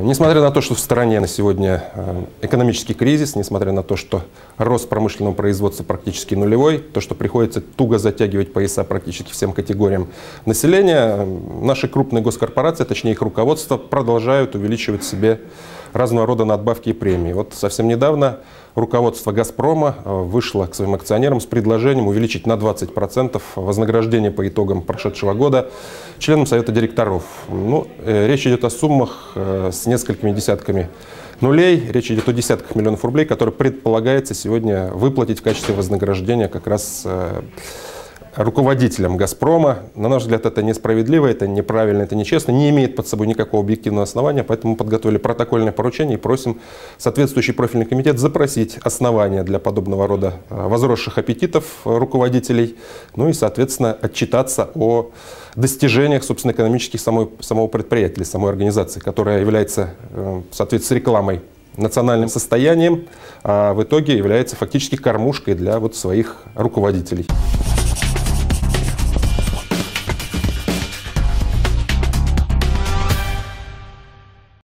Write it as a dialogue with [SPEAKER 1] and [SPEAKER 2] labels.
[SPEAKER 1] Несмотря на то, что в стране на сегодня э, экономический кризис, несмотря на то, что рост промышленного производства практически нулевой, то, что приходится туго затягивать пояса практически всем категориям населения, наши крупные госкорпорации, точнее их руководство, продолжают увеличивать себе разного рода надбавки и премии. Вот совсем недавно руководство «Газпрома» э, вышло к своим акционерам с предложением увеличить на 20% вознаграждение по итогам прошедшего года членам Совета директоров. Ну, э, речь идет о суммах э, с несколькими десятками нулей. Речь идет о десятках миллионов рублей, которые предполагается сегодня выплатить в качестве вознаграждения как раз руководителям «Газпрома». На наш взгляд, это несправедливо, это неправильно, это нечестно, не имеет под собой никакого объективного основания, поэтому мы подготовили протокольное поручение и просим соответствующий профильный комитет запросить основания для подобного рода э, возросших аппетитов руководителей, ну и, соответственно, отчитаться о достижениях, собственно, экономических самой, самого предприятия, самой организации, которая является, э, в соответствии с рекламой, национальным состоянием, а в итоге является фактически кормушкой для вот своих руководителей.